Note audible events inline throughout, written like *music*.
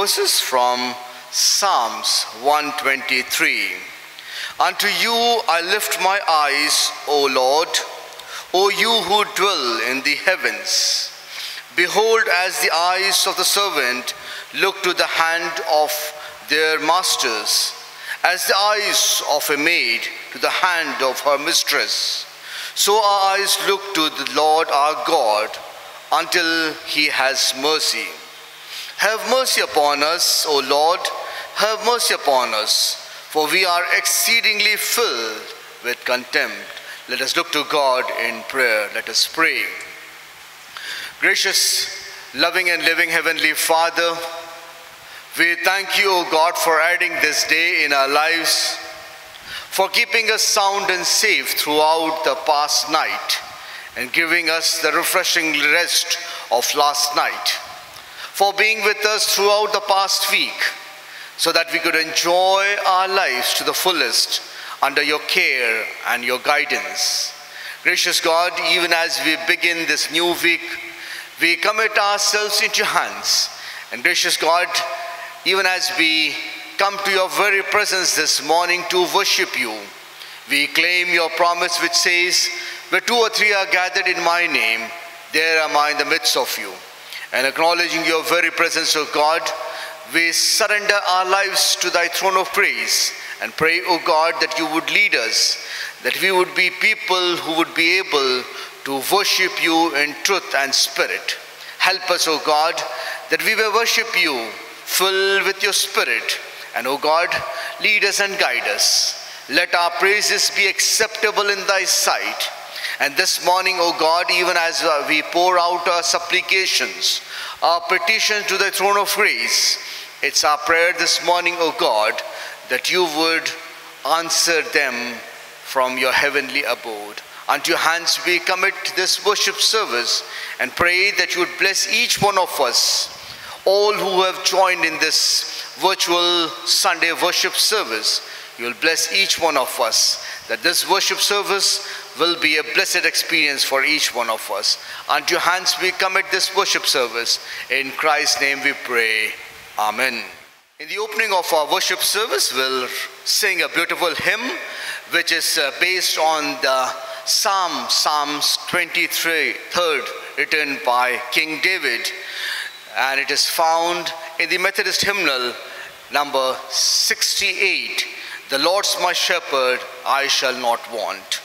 verses from Psalms 123. Unto you I lift my eyes, O Lord, O you who dwell in the heavens. Behold, as the eyes of the servant look to the hand of their masters, as the eyes of a maid to the hand of her mistress, so our eyes look to the Lord our God until he has mercy. Have mercy upon us, O Lord, have mercy upon us, for we are exceedingly filled with contempt. Let us look to God in prayer. Let us pray. Gracious, loving, and living Heavenly Father, we thank you, O God, for adding this day in our lives, for keeping us sound and safe throughout the past night, and giving us the refreshing rest of last night, for being with us throughout the past week, so that we could enjoy our lives to the fullest under your care and your guidance. Gracious God, even as we begin this new week, we commit ourselves into your hands. And gracious God, even as we come to your very presence this morning to worship you, we claim your promise which says, Where two or three are gathered in my name, there am I in the midst of you. And acknowledging your very presence, O God, we surrender our lives to thy throne of praise and pray, O God, that you would lead us, that we would be people who would be able to worship you in truth and spirit. Help us, O God, that we may worship you filled with your spirit. And, O God, lead us and guide us. Let our praises be acceptable in thy sight. And this morning, O God, even as uh, we pour out our supplications, our petitions to the throne of grace, it's our prayer this morning, O God, that you would answer them from your heavenly abode. Unto your hands we commit this worship service and pray that you would bless each one of us, all who have joined in this virtual Sunday worship service. You will bless each one of us, that this worship service will be a blessed experience for each one of us. Unto your hands we commit this worship service. In Christ's name we pray. Amen. In the opening of our worship service, we'll sing a beautiful hymn which is uh, based on the Psalm, Psalms 23, third, written by King David. And it is found in the Methodist hymnal number 68. The Lord's my shepherd, I shall not want.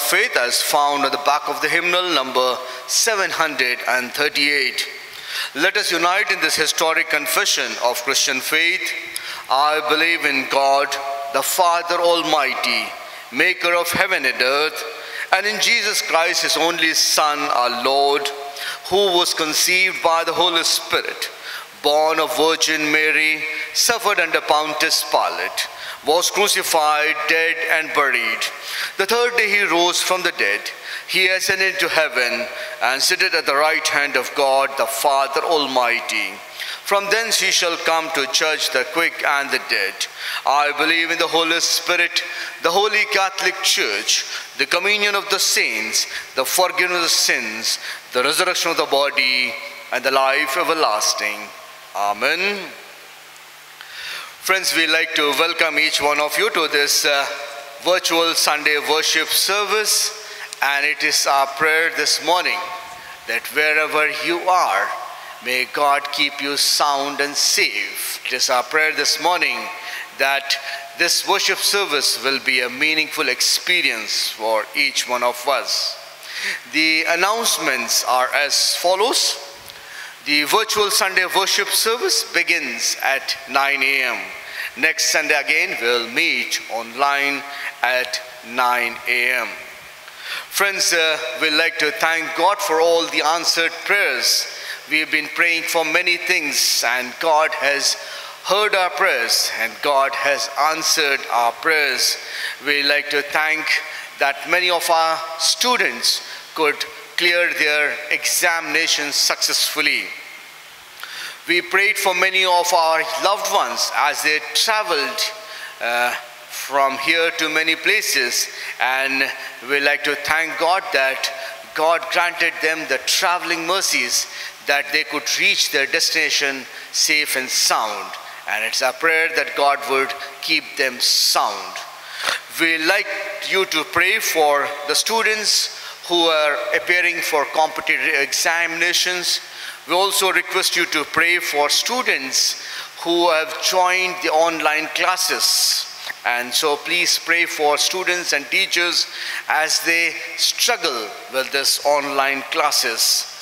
Faith as found on the back of the hymnal number 738. Let us unite in this historic confession of Christian faith. I believe in God, the Father Almighty, maker of heaven and earth, and in Jesus Christ, his only Son, our Lord, who was conceived by the Holy Spirit, born of Virgin Mary, suffered under Pontius Pilate, was crucified, dead, and buried. The third day he rose from the dead. He ascended to heaven and sitteth at the right hand of God, the Father Almighty. From thence he shall come to judge the quick and the dead. I believe in the Holy Spirit, the Holy Catholic Church, the communion of the saints, the forgiveness of sins, the resurrection of the body, and the life everlasting. Amen. Friends, we'd like to welcome each one of you to this uh, virtual Sunday worship service. And it is our prayer this morning that wherever you are, may God keep you sound and safe. It is our prayer this morning that this worship service will be a meaningful experience for each one of us. The announcements are as follows. The virtual Sunday worship service begins at 9 a.m. Next Sunday again, we'll meet online at 9 a.m. Friends, uh, we'd like to thank God for all the answered prayers. We've been praying for many things, and God has heard our prayers, and God has answered our prayers. We'd like to thank that many of our students could clear their examinations successfully. We prayed for many of our loved ones as they traveled uh, from here to many places, and we like to thank God that God granted them the traveling mercies that they could reach their destination safe and sound. And it's our prayer that God would keep them sound. We like you to pray for the students who are appearing for competitive examinations. We also request you to pray for students who have joined the online classes. And so please pray for students and teachers as they struggle with this online classes.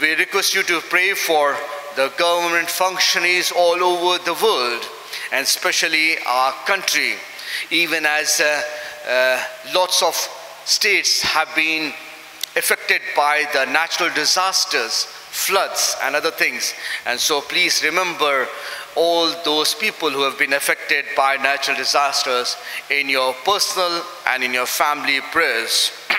We request you to pray for the government functionaries all over the world, and especially our country, even as uh, uh, lots of states have been affected by the natural disasters, floods, and other things. And so please remember all those people who have been affected by natural disasters in your personal and in your family prayers. *clears throat*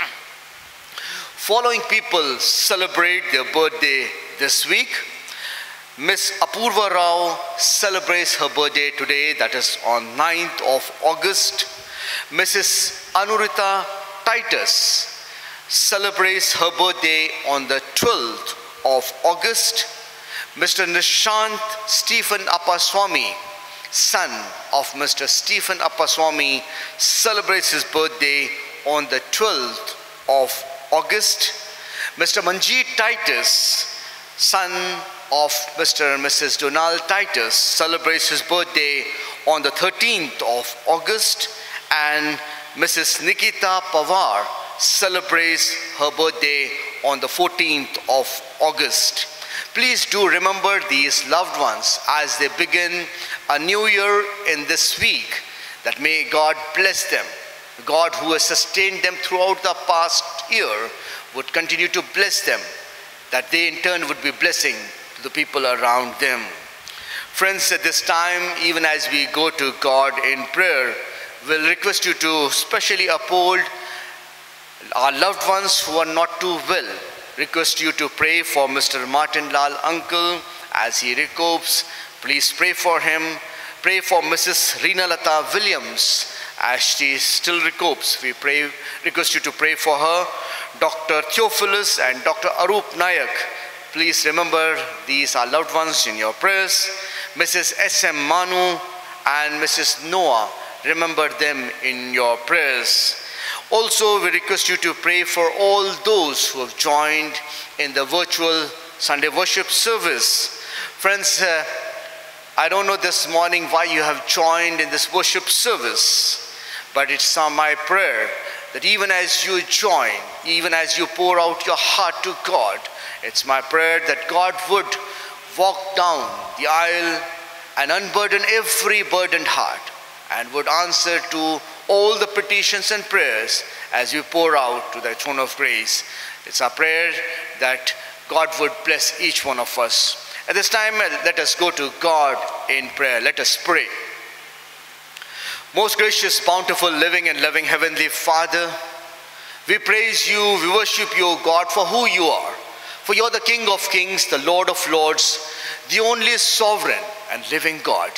Following people celebrate their birthday this week. Miss Apurva Rao celebrates her birthday today, that is on 9th of August. Mrs. Anurita Titus celebrates her birthday on the 12th of August. Mr. Nishant Stephen Appaswamy, son of Mr. Stephen Appaswamy, celebrates his birthday on the 12th of August. Mr. Manjeet Titus, son of Mr. and Mrs. Donald Titus, celebrates his birthday on the 13th of August. And Mrs. Nikita Pawar celebrates her birthday on the 14th of August. Please do remember these loved ones as they begin a new year in this week, that may God bless them. God, who has sustained them throughout the past year, would continue to bless them, that they in turn would be blessing to the people around them. Friends, at this time, even as we go to God in prayer, we'll request you to specially uphold our loved ones who are not too well. Request you to pray for Mr. Martin Lal uncle as he recovers. Please pray for him. Pray for Mrs. Rina Lata Williams as she still recovers. We pray, request you to pray for her. Dr. Theophilus and Dr. Arup Nayak. Please remember these are loved ones in your prayers. Mrs. S.M. Manu and Mrs. Noah, remember them in your prayers. Also, we request you to pray for all those who have joined in the virtual Sunday worship service. Friends, uh, I don't know this morning why you have joined in this worship service, but it's my prayer that even as you join, even as you pour out your heart to God, it's my prayer that God would walk down the aisle and unburden every burdened heart and would answer to all the petitions and prayers as you pour out to the throne of grace. It's our prayer that God would bless each one of us. At this time, uh, let us go to God in prayer. Let us pray. Most gracious, bountiful, living, and loving Heavenly Father, we praise you, we worship you, God, for who you are. For you're the King of kings, the Lord of lords, the only sovereign and living God.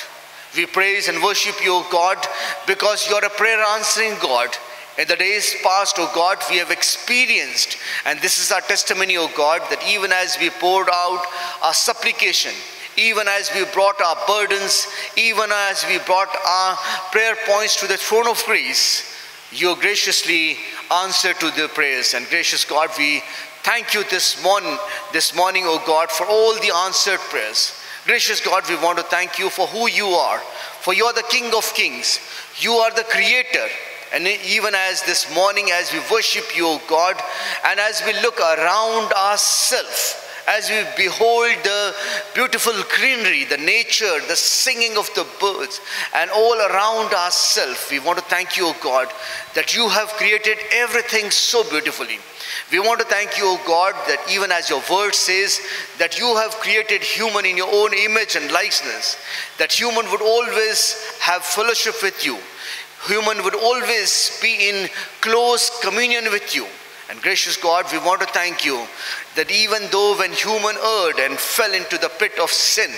We praise and worship you, O God, because you're a prayer answering God. In the days past, O God, we have experienced, and this is our testimony, O God, that even as we poured out our supplication, even as we brought our burdens, even as we brought our prayer points to the throne of grace, you graciously answer to the prayers. And gracious God, we thank you this morning, this morning, O God, for all the answered prayers. Gracious God, we want to thank you for who you are, for you are the King of kings. You are the creator. And even as this morning, as we worship you, God, and as we look around ourselves, as we behold the beautiful greenery, the nature, the singing of the birds, and all around ourselves, we want to thank you, O God, that you have created everything so beautifully. We want to thank you, O God, that even as your word says, that you have created human in your own image and likeness, that human would always have fellowship with you. Human would always be in close communion with you. And gracious God, we want to thank you that even though when human erred and fell into the pit of sin,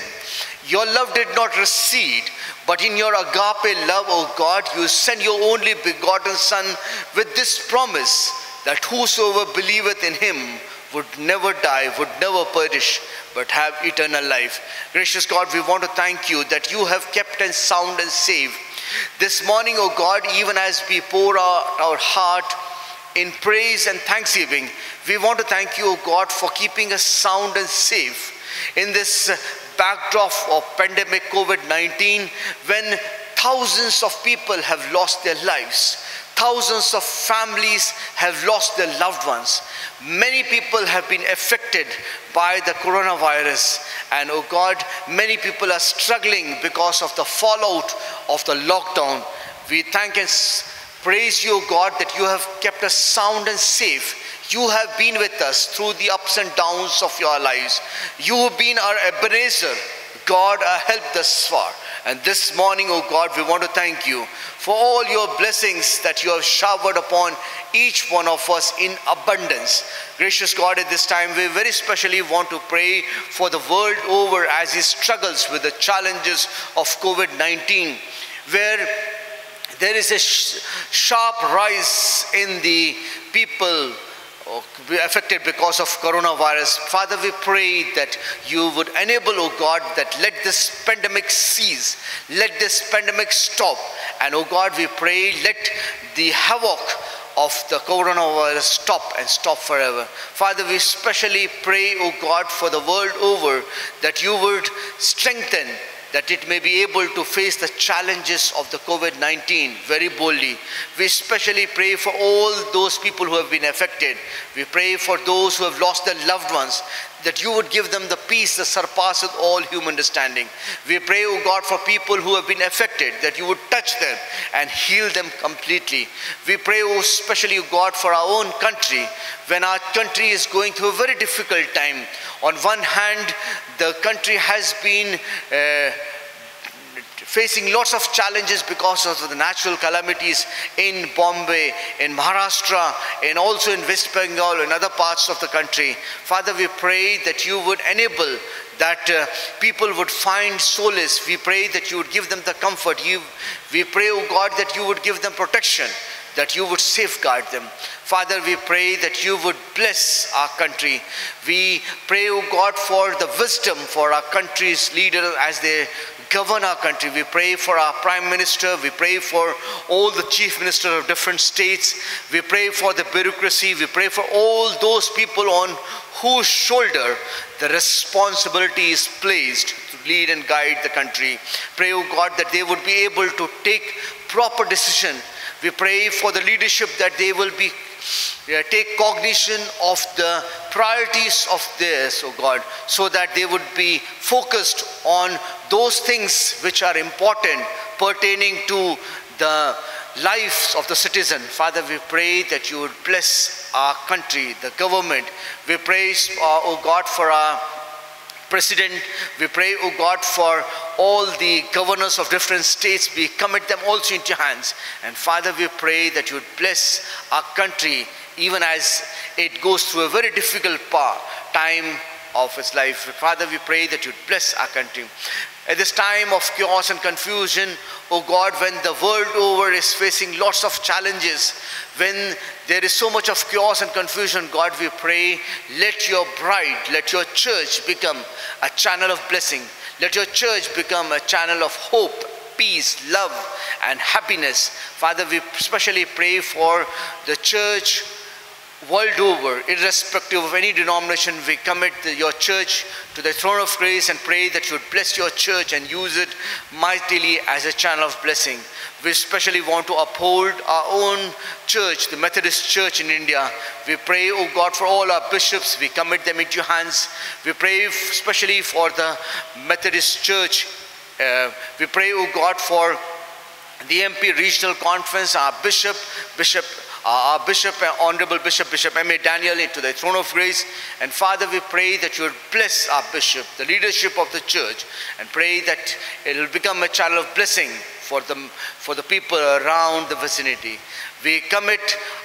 your love did not recede, but in your agape love, O God, you sent your only begotten Son with this promise that whosoever believeth in him would never die, would never perish, but have eternal life. Gracious God, we want to thank you that you have kept us sound and safe. This morning, O God, even as we pour out our heart in praise and thanksgiving, we want to thank you, O God, for keeping us sound and safe in this backdrop of pandemic COVID-19 when thousands of people have lost their lives. Thousands of families have lost their loved ones. Many people have been affected by the coronavirus. And oh God, many people are struggling because of the fallout of the lockdown. We thank and Praise you, God, that you have kept us sound and safe. You have been with us through the ups and downs of your lives. You have been our Ebenezer, God, uh, our help thus far. And this morning, O oh God, we want to thank you for all your blessings that you have showered upon each one of us in abundance. Gracious God, at this time, we very specially want to pray for the world over as it struggles with the challenges of COVID 19, where there is a sh sharp rise in the people oh, affected because of coronavirus. Father, we pray that you would enable, oh God, that let this pandemic cease. Let this pandemic stop. And oh God, we pray, let the havoc of the coronavirus stop and stop forever. Father, we especially pray, oh God, for the world over that you would strengthen that it may be able to face the challenges of the COVID 19 very boldly. We especially pray for all those people who have been affected. We pray for those who have lost their loved ones, that you would give them the peace that surpasses all human understanding. We pray, O God, for people who have been affected, that you would touch them and heal them completely. We pray, O especially, O God, for our own country, when our country is going through a very difficult time. On one hand, the country has been uh, facing lots of challenges because of the natural calamities in Bombay, in Maharashtra, and also in West Bengal and other parts of the country. Father, we pray that you would enable that uh, people would find solace. We pray that you would give them the comfort. You, we pray, oh God, that you would give them protection, that you would safeguard them. Father, we pray that you would bless our country. We pray, oh God, for the wisdom for our country's leader as they govern our country. We pray for our Prime Minister. We pray for all the Chief Ministers of different states. We pray for the bureaucracy. We pray for all those people on whose shoulder the responsibility is placed to lead and guide the country. Pray, O oh God, that they would be able to take proper decision. We pray for the leadership that they will be take cognition of the priorities of this, oh God, so that they would be focused on those things which are important pertaining to the lives of the citizen. Father, we pray that you would bless our country, the government. We praise, uh, oh God, for our president. We pray, oh God, for all the governors of different states. We commit them also into your hands. And Father, we pray that you would bless our country even as it goes through a very difficult time of its life. Father, we pray that you would bless our country. At this time of chaos and confusion, oh God, when the world over is facing lots of challenges, when there is so much of chaos and confusion, God, we pray, let your bride, let your church become a channel of blessing. Let your church become a channel of hope, peace, love, and happiness. Father, we especially pray for the church world over, irrespective of any denomination, we commit your church to the throne of grace and pray that you would bless your church and use it mightily as a channel of blessing. We especially want to uphold our own church, the Methodist Church in India. We pray, oh God, for all our bishops. We commit them into your hands. We pray especially for the Methodist Church. Uh, we pray, oh God, for the MP Regional Conference, our bishop, Bishop Uh, our Bishop, Honorable Bishop, Bishop M.A. Daniel into the throne of grace. And Father, we pray that you would bless our bishop, the leadership of the church, and pray that it will become a channel of blessing for the, for the people around the vicinity. We commit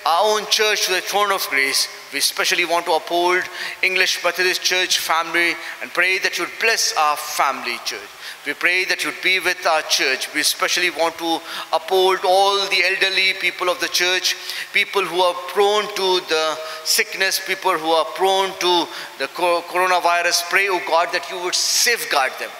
our own church to the throne of grace. We especially want to uphold English Methodist Church family and pray that you would bless our family church. We pray that you'd be with our church. We especially want to uphold all the elderly people of the church, people who are prone to the sickness, people who are prone to the coronavirus. Pray, O oh God, that you would safeguard them.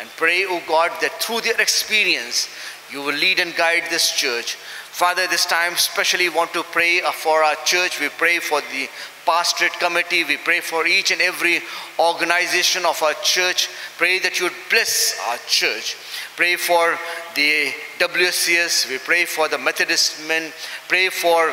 And pray, O oh God, that through their experience, you will lead and guide this church. Father, this time especially want to pray uh, for our church. We pray for the pastorate committee. We pray for each and every organization of our church. Pray that you would bless our church. Pray for the WCS. We pray for the Methodist men. Pray for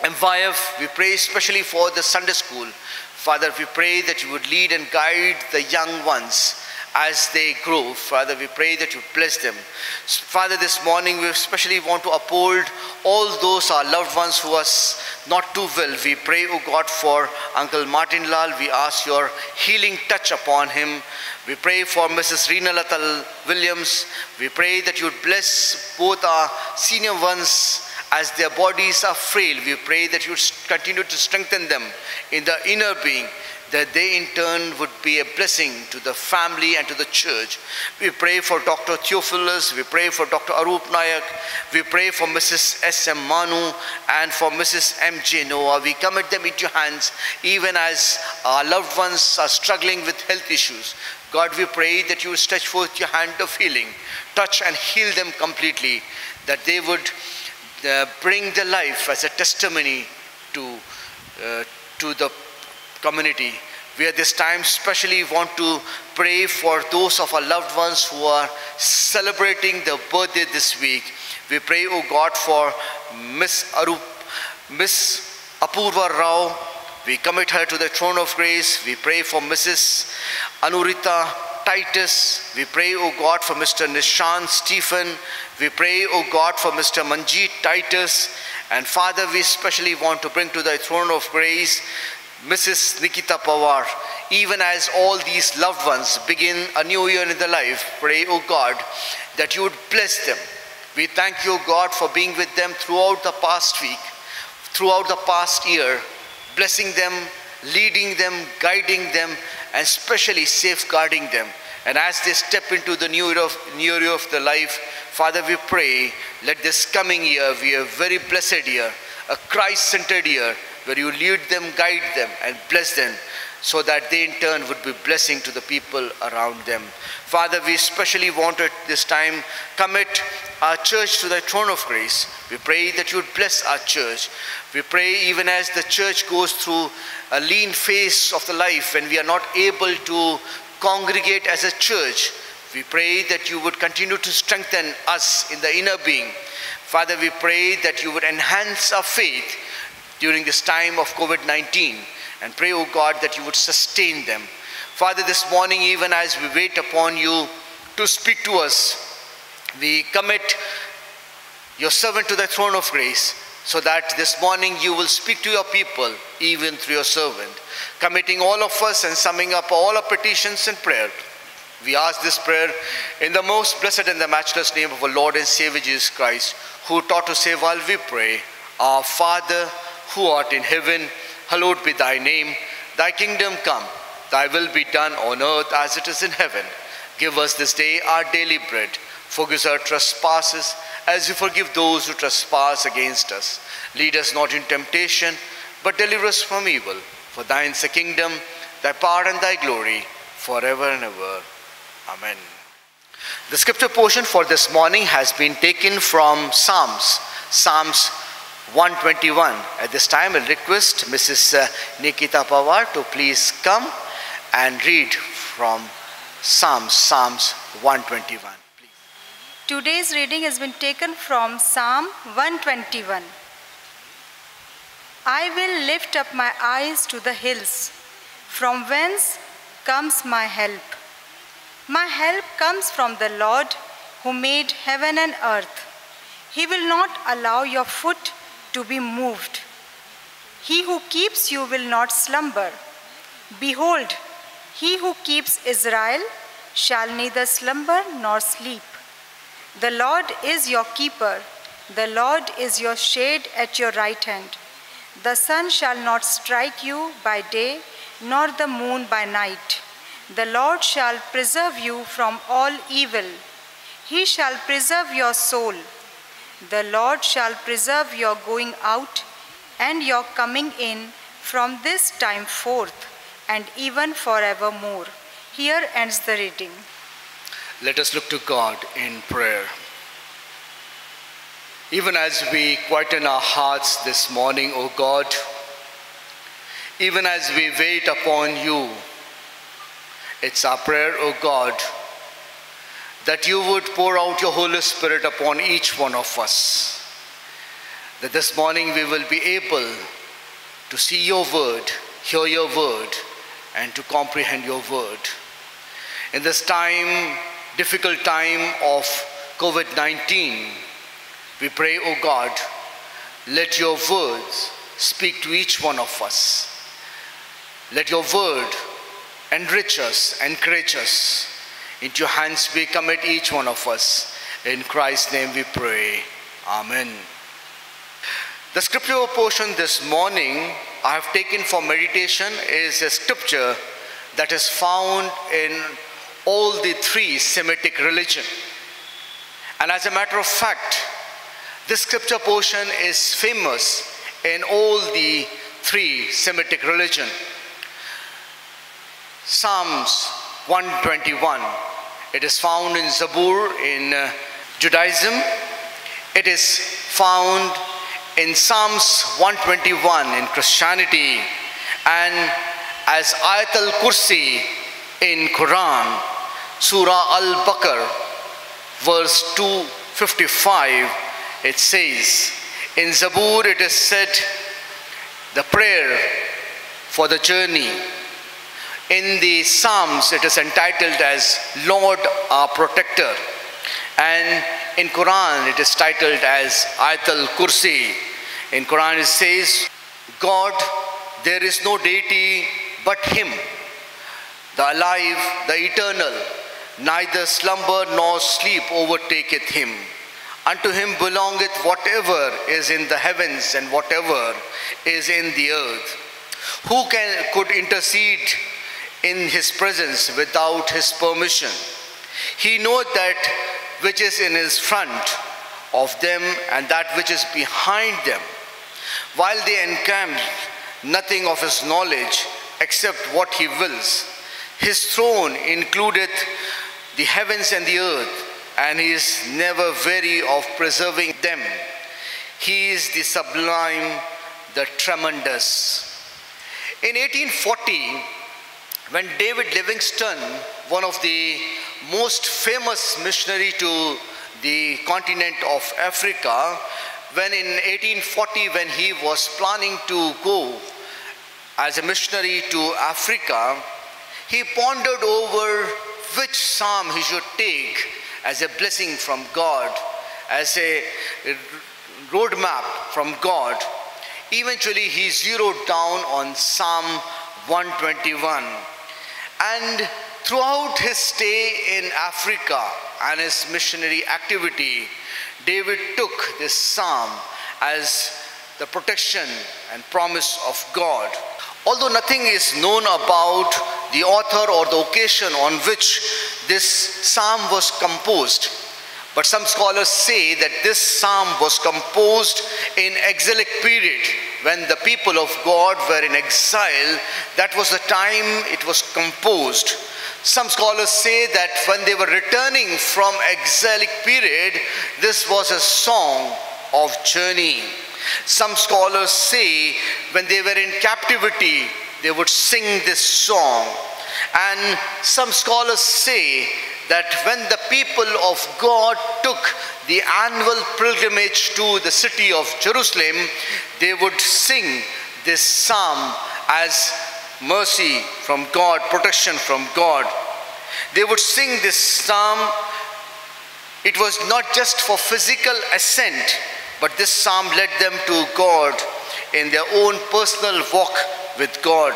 MYF. We pray especially for the Sunday school. Father, we pray that you would lead and guide the young ones as they grow. Father, we pray that you bless them. Father, this morning we especially want to uphold all those our loved ones who are not too well. We pray, O God, for Uncle Martin Lal. We ask your healing touch upon him. We pray for Mrs. Rina Latal Williams. We pray that you bless both our senior ones as their bodies are frail. We pray that you continue to strengthen them in the inner being that they in turn would be a blessing to the family and to the church. We pray for Dr. Theophilus, we pray for Dr. Arup Nayak, we pray for Mrs. S. M. Manu and for Mrs. M. J. Noah. We commit them into your hands even as our loved ones are struggling with health issues. God, we pray that you stretch forth your hand of healing, touch and heal them completely, that they would uh, bring their life as a testimony to, uh, to the community. We at this time especially want to pray for those of our loved ones who are celebrating their birthday this week. We pray, O oh God, for Miss Arup, Miss Apurva Rao, We commit her to the throne of grace. We pray for Mrs. Anurita Titus. We pray, O God, for Mr. Nishan Stephen. We pray, O God, for Mr. Manjeet Titus. And Father, we especially want to bring to thy throne of grace Mrs. Nikita Pawar. Even as all these loved ones begin a new year in their life, pray, O God, that you would bless them. We thank you, God, for being with them throughout the past week, throughout the past year, blessing them, leading them, guiding them, and especially safeguarding them. And as they step into the new year of, new year of the life, Father, we pray, let this coming year be a very blessed year, a Christ-centered year, where you lead them, guide them, and bless them, so that they in turn would be blessing to the people around them. Father, we especially want at this time commit our church to the throne of grace. We pray that you would bless our church. We pray even as the church goes through a lean phase of the life when we are not able to congregate as a church, we pray that you would continue to strengthen us in the inner being. Father, we pray that you would enhance our faith during this time of COVID 19 and pray, O oh God, that you would sustain them. Father, this morning, even as we wait upon you to speak to us, we commit your servant to the throne of grace so that this morning you will speak to your people even through your servant. Committing all of us and summing up all our petitions and prayer, we ask this prayer in the most blessed and the matchless name of our Lord and Savior Jesus Christ, who taught us to say while we pray, Our Father who art in heaven, hallowed be thy name. Thy kingdom come, thy will be done on earth as it is in heaven. Give us this day our daily bread. Forgive us our trespasses as we forgive those who trespass against us. Lead us not in temptation, but deliver us from evil. For thine is the kingdom, thy power and thy glory, forever and ever. Amen. The scripture portion for this morning has been taken from Psalms, Psalms 121. At this time, I'll request Mrs. Uh, Nikita Pawar to please come and read from Psalms, Psalms 121. Today's reading has been taken from Psalm 121. I will lift up my eyes to the hills, from whence comes my help. My help comes from the Lord who made heaven and earth. He will not allow your foot to be moved. He who keeps you will not slumber. Behold, he who keeps Israel shall neither slumber nor sleep. The Lord is your keeper. The Lord is your shade at your right hand. The sun shall not strike you by day, nor the moon by night. The Lord shall preserve you from all evil. He shall preserve your soul. The Lord shall preserve your going out and your coming in from this time forth and even forevermore. Here ends the reading. Let us look to God in prayer. Even as we quieten our hearts this morning, O God, even as we wait upon you, it's our prayer, O God, that you would pour out your Holy Spirit upon each one of us. That this morning we will be able to see your word, hear your word, and to comprehend your word. In this time difficult time of COVID 19, we pray, O God, let your words speak to each one of us. Let your word enrich us, encourage us. Into your hands we commit each one of us. In Christ's name we pray. Amen. The scripture portion this morning I have taken for meditation is a scripture that is found in all the three Semitic religion. And as a matter of fact, this scripture portion is famous in all the three Semitic religion. Psalms 121. It is found in Zabur in uh, Judaism. It is found in Psalms 121 in Christianity and as Ayat al-Kursi in Quran Surah Al Baqarah, verse 255, it says, In Zabur it is said, the prayer for the journey. In the Psalms, it is entitled as Lord our Protector. And in Quran, it is titled as Ayatul Kursi. In Quran, it says, God, there is no deity but Him, the alive, the eternal, neither slumber nor sleep overtaketh Him. Unto Him belongeth whatever is in the heavens and whatever is in the earth. Who can, could intercede in His presence without His permission? He knoweth that which is in His front of them and that which is behind them. While they encamp, nothing of His knowledge except what He wills. His throne includeth the heavens and the earth, and He is never weary of preserving them. He is the sublime, the tremendous. In 1840, when David Livingstone, one of the most famous missionary to the continent of Africa, when in 1840, when he was planning to go as a missionary to Africa, he pondered over which psalm he should take as a blessing from God, as a roadmap from God. Eventually, he zeroed down on Psalm 121. And throughout his stay in Africa and his missionary activity, David took this psalm as the protection and promise of God. Although nothing is known about the author or the occasion on which this psalm was composed, but some scholars say that this psalm was composed in exilic period when the people of God were in exile. That was the time it was composed. Some scholars say that when they were returning from exilic period, this was a song of journey. Some scholars say when they were in captivity, they would sing this song. And some scholars say that when the people of God took the annual pilgrimage to the city of Jerusalem, they would sing this psalm as mercy from God, protection from God. They would sing this psalm. It was not just for physical ascent, but this psalm led them to God in their own personal walk with God.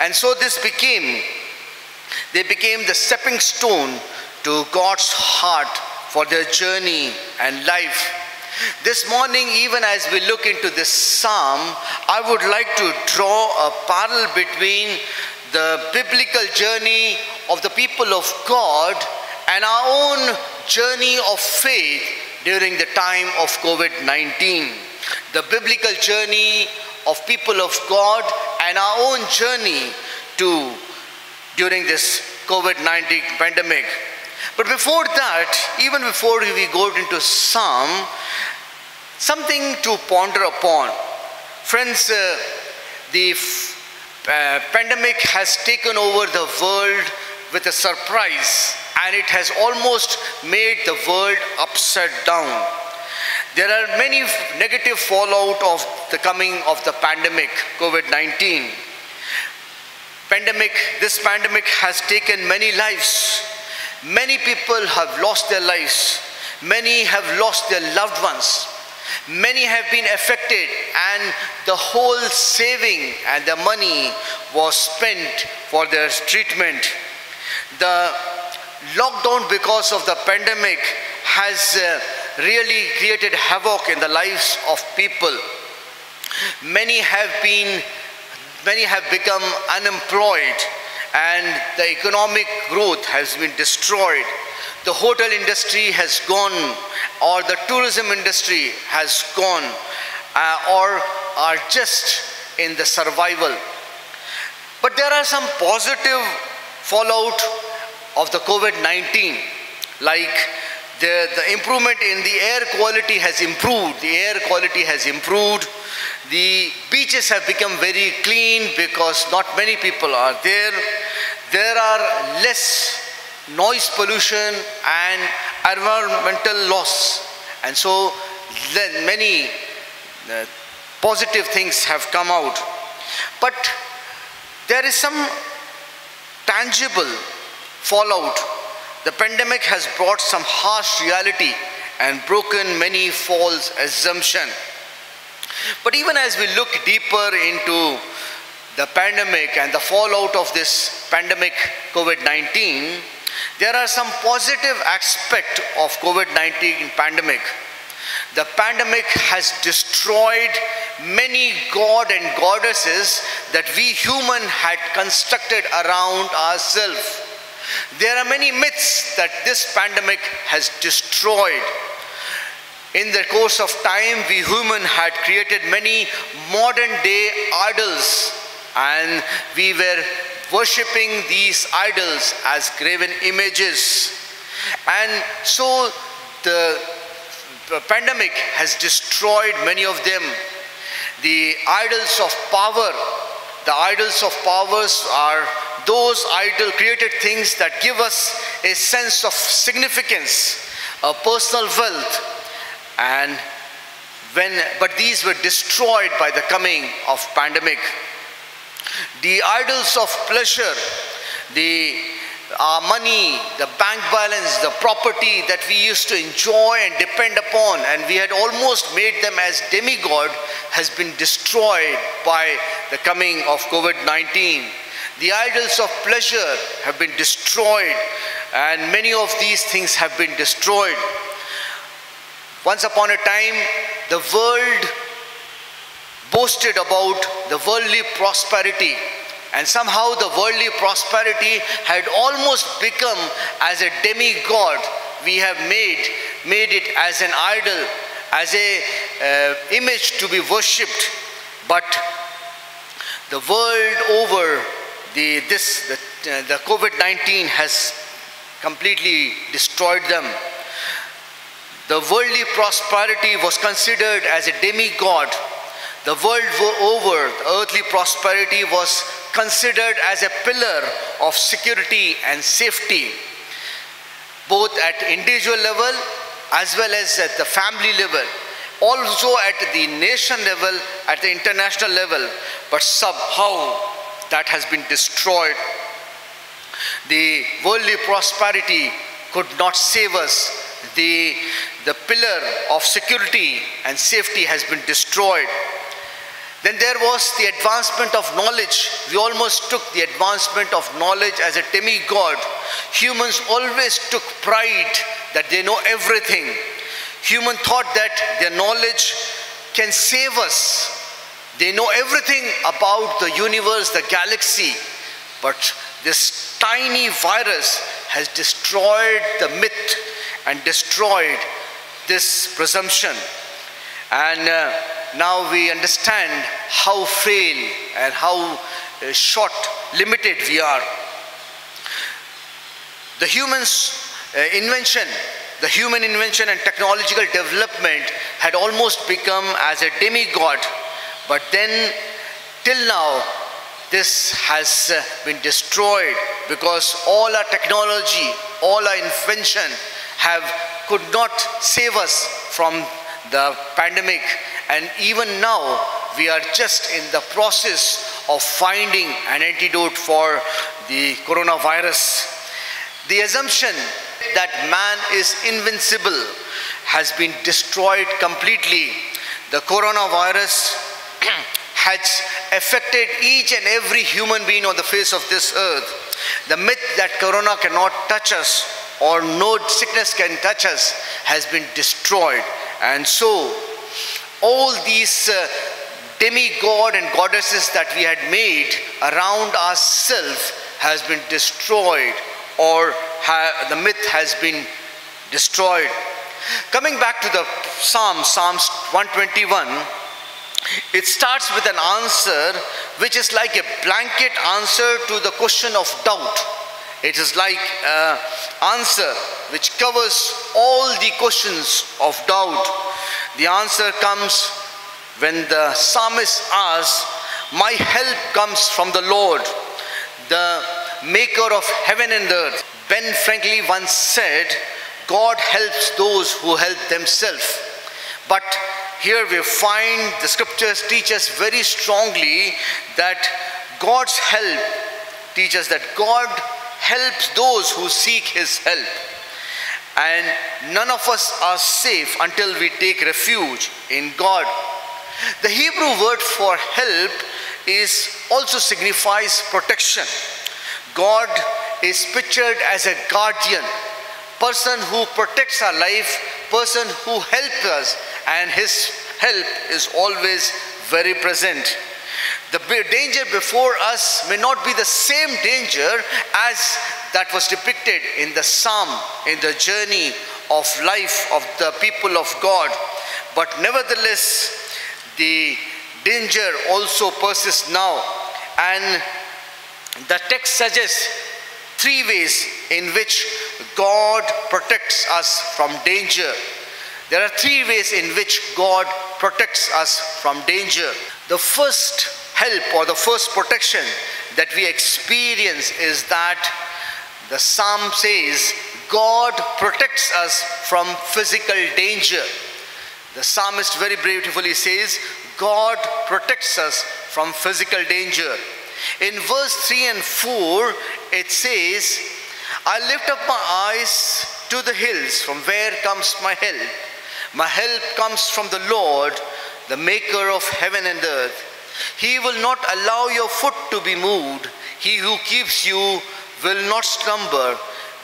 And so this became, they became the stepping stone to God's heart for their journey and life. This morning, even as we look into this psalm, I would like to draw a parallel between the biblical journey of the people of God and our own journey of faith during the time of COVID 19. The biblical journey of people of God and our own journey to during this COVID 19 pandemic. But before that, even before we go into Psalm, something to ponder upon. Friends, uh, the uh, pandemic has taken over the world with a surprise and it has almost made the world upside down. There are many negative fallout of the coming of the pandemic, COVID-19. Pandemic, this pandemic has taken many lives. Many people have lost their lives. Many have lost their loved ones. Many have been affected and the whole saving and the money was spent for their treatment. The lockdown because of the pandemic has uh, really created havoc in the lives of people. Many have been, many have become unemployed and the economic growth has been destroyed. The hotel industry has gone or the tourism industry has gone uh, or are just in the survival. But there are some positive fallout of the COVID-19, like the, the improvement in the air quality has improved. The air quality has improved. The beaches have become very clean because not many people are there. There are less noise pollution and environmental loss. And so many uh, positive things have come out. But there is some tangible fallout. The pandemic has brought some harsh reality and broken many false assumptions. But even as we look deeper into the pandemic and the fallout of this pandemic COVID-19, there are some positive aspects of COVID-19 pandemic. The pandemic has destroyed many god and goddesses that we human had constructed around ourselves. There are many myths that this pandemic has destroyed. In the course of time, we human had created many modern day idols and we were worshipping these idols as graven images. And so the pandemic has destroyed many of them. The idols of power, the idols of powers are those idol created things that give us a sense of significance, a personal wealth, and when but these were destroyed by the coming of pandemic the idols of pleasure the our money, the bank balance, the property that we used to enjoy and depend upon, and we had almost made them as demigod, has been destroyed by the coming of COVID 19. The idols of pleasure have been destroyed, and many of these things have been destroyed. Once upon a time, the world boasted about the worldly prosperity. And somehow the worldly prosperity had almost become as a demigod we have made made it as an idol as a uh, image to be worshipped. But the world over the this the, uh, the covid-19 has completely destroyed them the worldly prosperity was considered as a demigod. The world over, the earthly prosperity was considered as a pillar of security and safety, both at individual level as well as at the family level, also at the nation level, at the international level, but somehow that has been destroyed. The worldly prosperity could not save us. The the pillar of security and safety has been destroyed. Then there was the advancement of knowledge. We almost took the advancement of knowledge as a demigod. Humans always took pride that they know everything. Human thought that their knowledge can save us. They know everything about the universe, the galaxy. But this tiny virus has destroyed the myth and destroyed this presumption. And uh, now we understand how frail and how uh, short, limited we are. The human's uh, invention, the human invention and technological development had almost become as a demigod. But then, till now, this has uh, been destroyed because all our technology, all our invention have could not save us from the pandemic. And even now, we are just in the process of finding an antidote for the coronavirus. The assumption that man is invincible has been destroyed completely. The coronavirus *clears throat* has affected each and every human being on the face of this earth. The myth that corona cannot touch us or no sickness can touch us has been destroyed. And so, all these uh, demigod and goddesses that we had made around ourselves has been destroyed or the myth has been destroyed. Coming back to the Psalm, Psalms 121, it starts with an answer which is like a blanket answer to the question of doubt. It is like an answer which covers all the questions of doubt. The answer comes when the psalmist asks, My help comes from the Lord, the maker of heaven and earth. Ben Franklin once said, God helps those who help themselves. But here we find the scriptures teach us very strongly that God's help teaches that God helps those who seek his help. And none of us are safe until we take refuge in God. The Hebrew word for help is also signifies protection. God is pictured as a guardian, person who protects our life, person who helps us, and his help is always very present. The danger before us may not be the same danger as that was depicted in the psalm, in the journey of life of the people of God. But nevertheless, the danger also persists now. And the text suggests three ways in which God protects us from danger. There are three ways in which God protects us from danger. The first help or the first protection that we experience is that the psalm says God protects us from physical danger. The psalmist very beautifully says God protects us from physical danger. In verse 3 and 4, it says, I lift up my eyes to the hills, from where comes my help? My help comes from the Lord, the maker of heaven and earth. He will not allow your foot to be moved. He who keeps you will not slumber.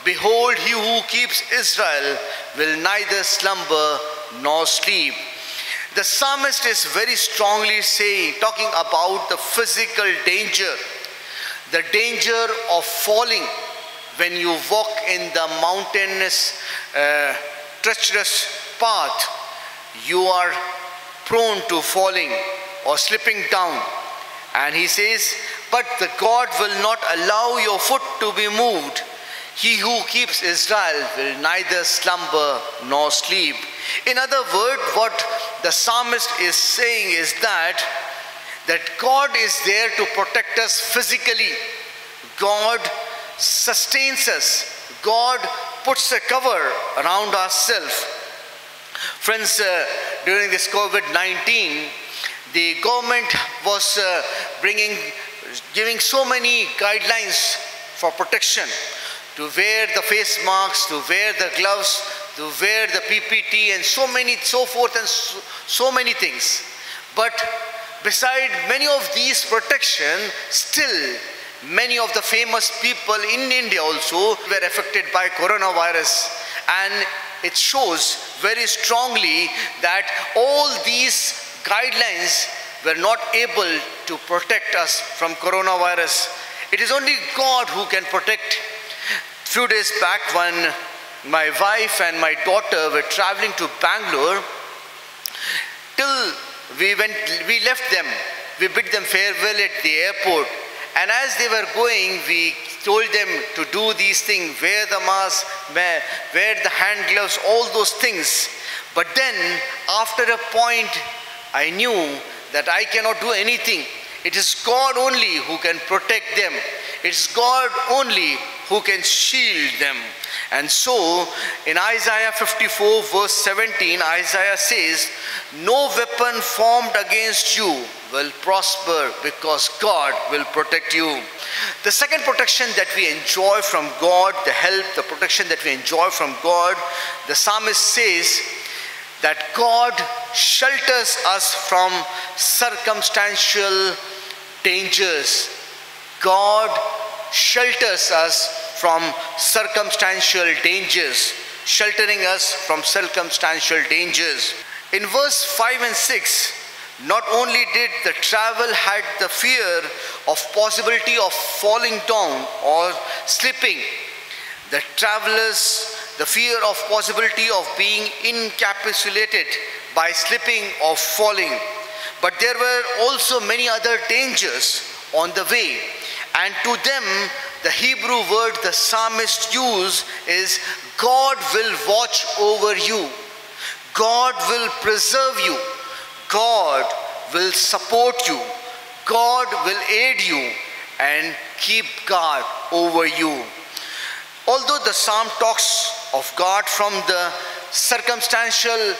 Behold, he who keeps Israel will neither slumber nor sleep. The psalmist is very strongly saying, talking about the physical danger, the danger of falling when you walk in the mountainous, uh, treacherous path. You are prone to falling or slipping down. And he says, But the God will not allow your foot to be moved. He who keeps Israel will neither slumber nor sleep. In other words, what the psalmist is saying is that that God is there to protect us physically. God sustains us. God puts a cover around ourselves. Friends, uh, during this COVID 19, the government was uh, bringing, giving so many guidelines for protection to wear the face masks, to wear the gloves, to wear the PPT, and so many, so forth, and so, so many things. But beside many of these protection, still many of the famous people in India also were affected by coronavirus, and it shows very strongly that all these guidelines were not able to protect us from coronavirus. It is only God who can protect. A few days back, when my wife and my daughter were traveling to Bangalore, till we went, we left them. We bid them farewell at the airport. And as they were going, we told them to do these things, wear the mask, wear, wear the hand gloves, all those things. But then, after a point, I knew that I cannot do anything. It is God only who can protect them. It's God only who can shield them. And so, in Isaiah 54, verse 17, Isaiah says, No weapon formed against you will prosper because God will protect you. The second protection that we enjoy from God, the help, the protection that we enjoy from God, the psalmist says, that God shelters us from circumstantial dangers. God shelters us from circumstantial dangers, sheltering us from circumstantial dangers. In verse 5 and 6, not only did the travel had the fear of possibility of falling down or slipping, the travelers the fear of possibility of being encapsulated by slipping or falling. But there were also many other dangers on the way. And to them, the Hebrew word the psalmist used is God will watch over you. God will preserve you. God will support you. God will aid you and keep guard over you. Although the psalm talks of God from the circumstantial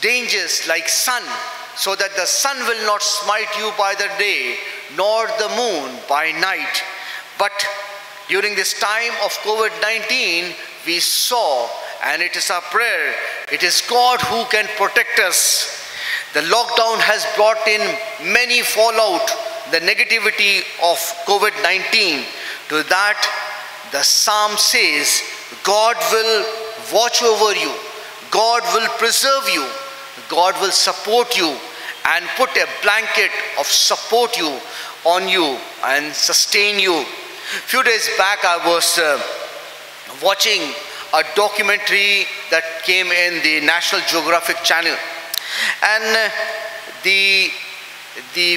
dangers like sun, so that the sun will not smite you by the day, nor the moon by night. But during this time of COVID 19, we saw, and it is our prayer, it is God who can protect us. The lockdown has brought in many fallout, the negativity of COVID 19. To that, the psalm says, God will watch over you, God will preserve you, God will support you, and put a blanket of support you on you and sustain you. Few days back, I was uh, watching a documentary that came in the National Geographic Channel, and uh, the the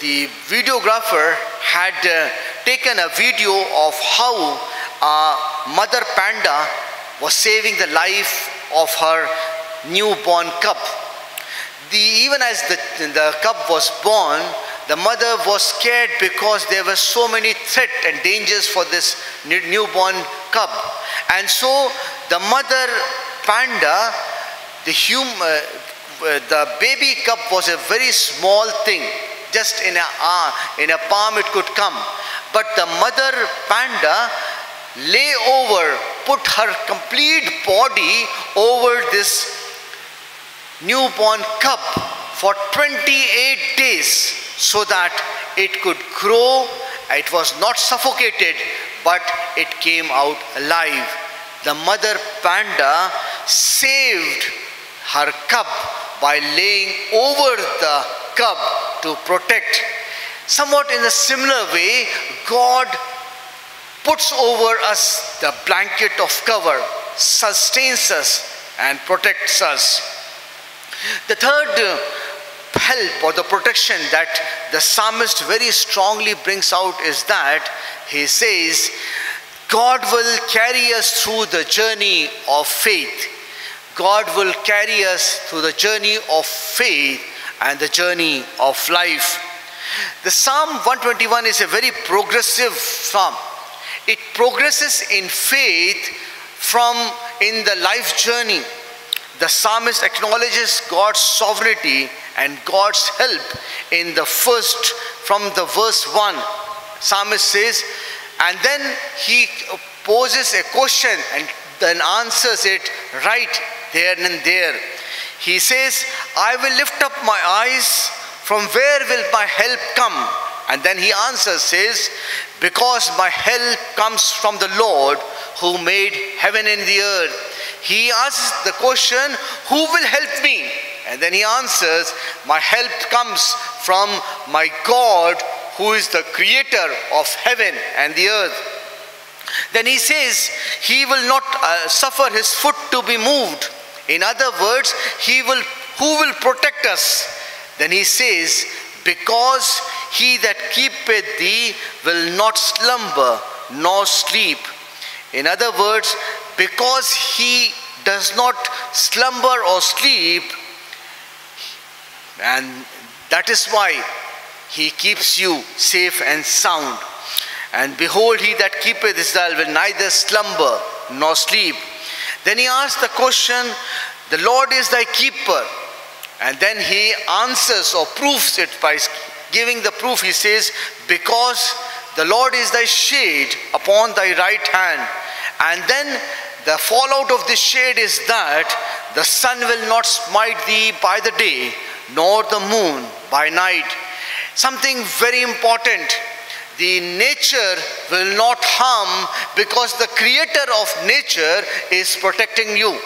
the videographer had uh, taken a video of how a mother panda was saving the life of her newborn cub. The, even as the, the cub was born, the mother was scared because there were so many threats and dangers for this newborn cub. And so the mother panda, the, hum, uh, the baby cub was a very small thing. Just in a, uh, in a palm it could come. But the mother panda lay over, put her complete body over this newborn cub for 28 days so that it could grow. It was not suffocated, but it came out alive. The mother panda saved her cub by laying over the cub to protect. Somewhat in a similar way, God puts over us the blanket of cover, sustains us, and protects us. The third help or the protection that the psalmist very strongly brings out is that he says, God will carry us through the journey of faith. God will carry us through the journey of faith and the journey of life. The Psalm 121 is a very progressive psalm. It progresses in faith from in the life journey. The psalmist acknowledges God's sovereignty and God's help in the first from the verse 1. Psalmist says, and then he poses a question and then answers it right there and there. He says, I will lift up my eyes, from where will my help come? And then he answers, says, Because my help comes from the Lord who made heaven and the earth. He asks the question, Who will help me? And then he answers, My help comes from my God who is the creator of heaven and the earth. Then he says, He will not uh, suffer his foot to be moved. In other words, he will who will protect us? Then he says, Because he that keepeth thee will not slumber nor sleep. In other words, because he does not slumber or sleep, and that is why he keeps you safe and sound. And behold, he that keepeth Israel will neither slumber nor sleep. Then he asks the question, The Lord is thy keeper. And then he answers or proves it by giving the proof. He says, Because the Lord is thy shade upon thy right hand. And then the fallout of this shade is that the sun will not smite thee by the day, nor the moon by night. Something very important. The nature will not harm because the creator of nature is protecting you.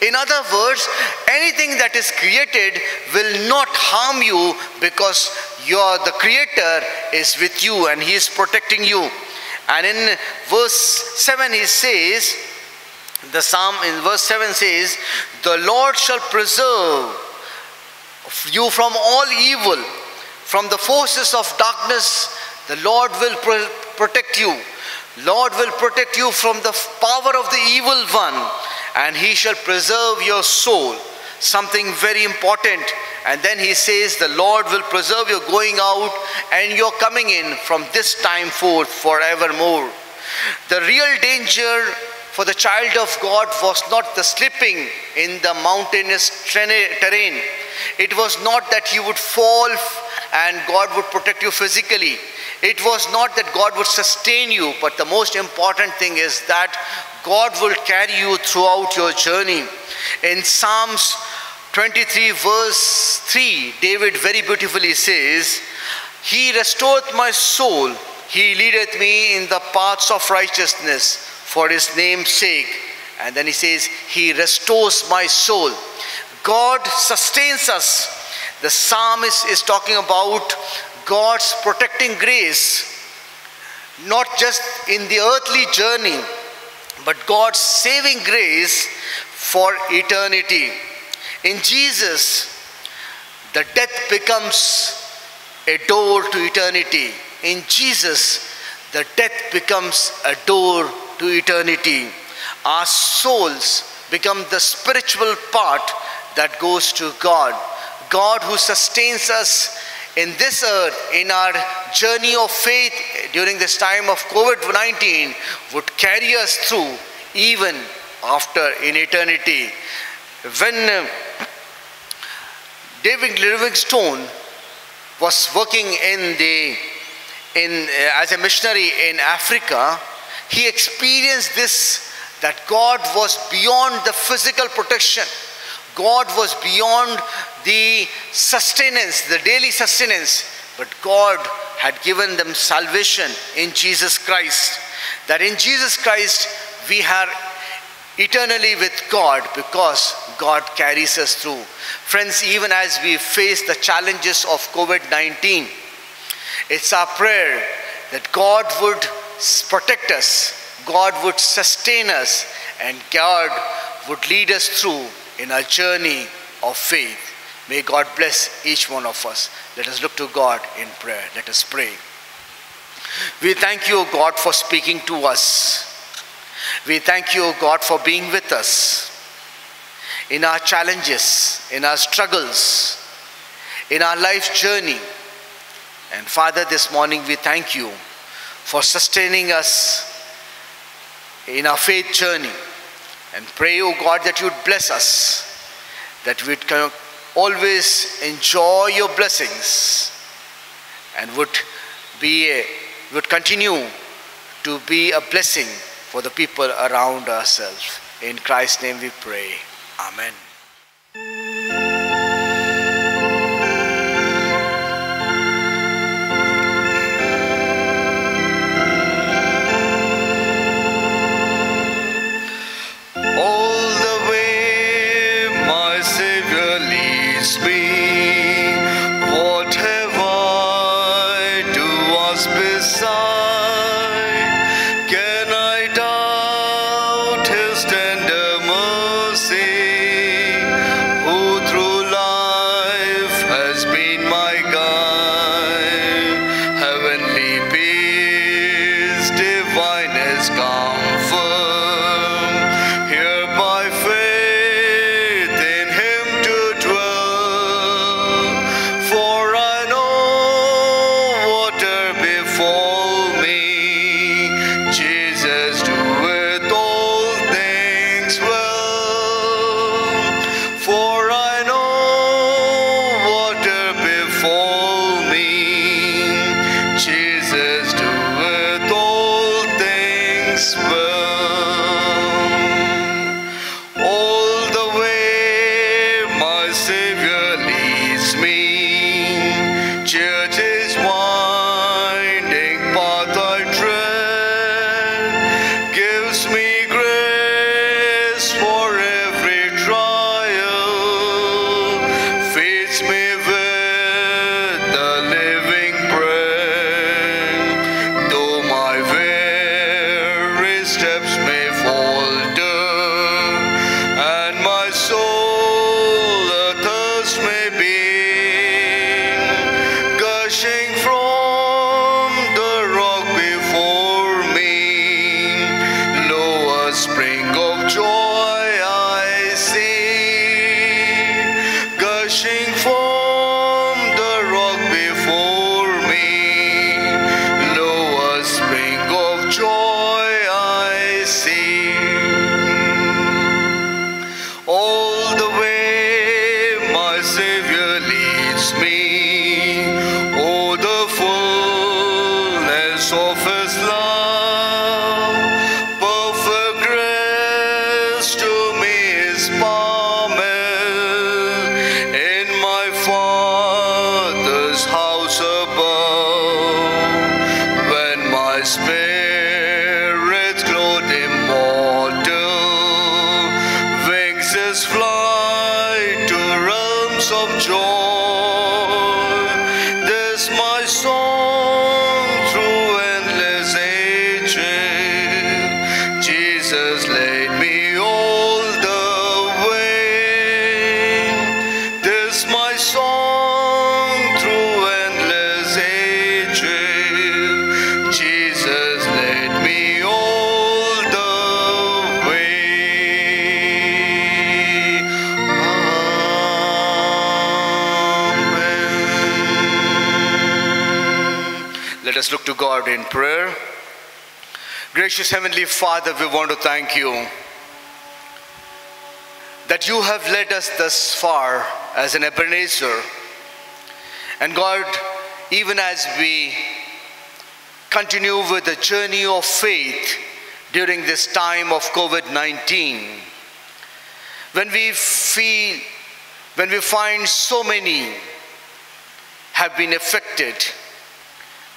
In other words, anything that is created will not harm you because your the creator is with you and he is protecting you. And in verse 7 he says, the psalm in verse 7 says, The Lord shall preserve you from all evil, from the forces of darkness. The Lord will pro- protect you. Lord will protect you from the power of the evil one, and he shall preserve your soul. Something very important. And then he says, The Lord will preserve your going out and your coming in from this time forth forevermore. The real danger for the child of God was not the slipping in the mountainous terrain. It was not that he would fall and God would protect you physically. It was not that God would sustain you, but the most important thing is that God will carry you throughout your journey. In Psalms 23, verse 3, David very beautifully says, He restoreth my soul, He leadeth me in the paths of righteousness for His name's sake. And then He says, He restores my soul. God sustains us. The psalmist is talking about God's protecting grace, not just in the earthly journey, but God's saving grace for eternity. In Jesus, the death becomes a door to eternity. In Jesus, the death becomes a door to eternity. Our souls become the spiritual part that goes to God. God who sustains us in this earth, in our journey of faith during this time of COVID 19, would carry us through even after in eternity. When uh, David Livingstone was working in the in uh, as a missionary in Africa, he experienced this that God was beyond the physical protection. God was beyond the sustenance, the daily sustenance, but God had given them salvation in Jesus Christ. That in Jesus Christ we are eternally with God because God carries us through. Friends, even as we face the challenges of COVID 19, it's our prayer that God would protect us, God would sustain us, and God would lead us through in our journey of faith. May God bless each one of us. Let us look to God in prayer. Let us pray. We thank you, O God, for speaking to us. We thank you, O God, for being with us in our challenges, in our struggles, in our life journey. And Father, this morning we thank you for sustaining us in our faith journey. And pray, O God, that you'd bless us, that we'd always enjoy your blessings and would be a, would continue to be a blessing for the people around ourselves. In Christ's name we pray. Amen. In prayer. Gracious Heavenly Father, we want to thank you that you have led us thus far as an Ebenezer. And God, even as we continue with the journey of faith during this time of COVID 19, when we feel, when we find so many have been affected,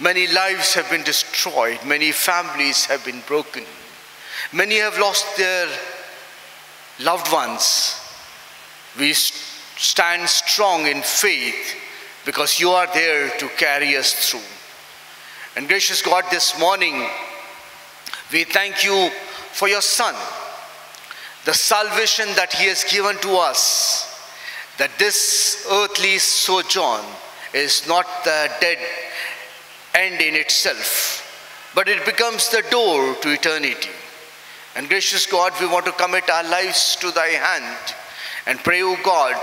many lives have been destroyed, many families have been broken, many have lost their loved ones. We stand strong in faith because you are there to carry us through. And gracious God, this morning we thank you for your Son, the salvation that He has given to us, that this earthly sojourn is not the dead end in itself, but it becomes the door to eternity. And gracious God, we want to commit our lives to thy hand and pray, O God,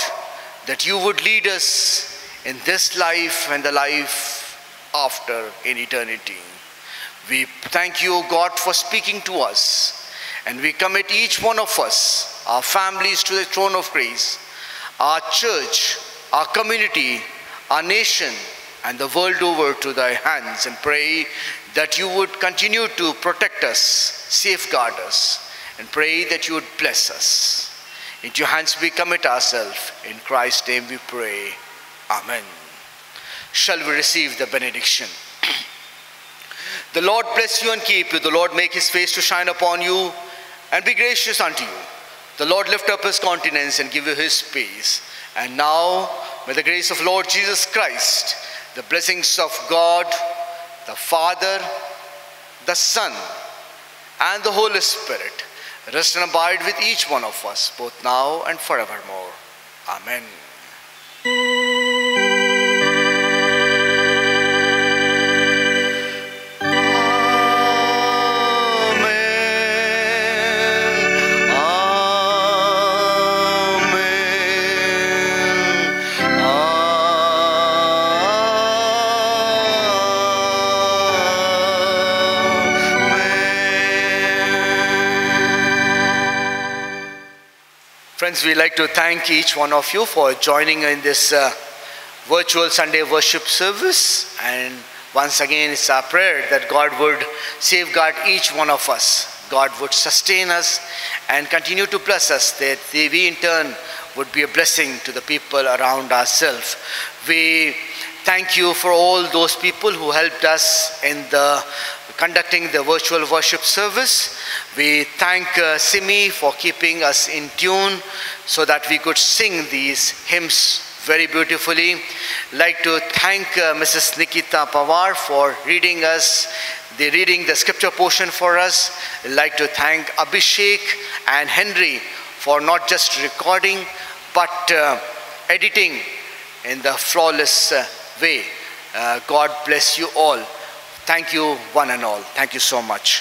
that you would lead us in this life and the life after in eternity. We thank you, O God, for speaking to us. And we commit each one of us, our families, to the throne of grace, our church, our community, our nation, and the world over to thy hands and pray that you would continue to protect us, safeguard us, and pray that you would bless us. Into your hands we commit ourselves. In Christ's name we pray. Amen. Shall we receive the benediction? *clears throat* the Lord bless you and keep you. The Lord make his face to shine upon you and be gracious unto you. The Lord lift up his countenance and give you his peace. And now, may the grace of Lord Jesus Christ, the blessings of God, the Father, the Son, and the Holy Spirit rest and abide with each one of us, both now and forevermore. Amen. Friends, we like to thank each one of you for joining in this uh, virtual Sunday worship service. And once again, it's our prayer that God would safeguard each one of us. God would sustain us and continue to bless us, that we in turn would be a blessing to the people around ourselves. We thank you for all those people who helped us in the conducting the virtual worship service. We thank uh, Simi for keeping us in tune so that we could sing these hymns very beautifully. Like to thank uh, Mrs. Nikita Pawar for reading us, the reading the scripture portion for us. Like to thank Abhishek and Henry for not just recording but uh, editing in the flawless uh, way. Uh, God bless you all. Thank you, one and all. Thank you so much.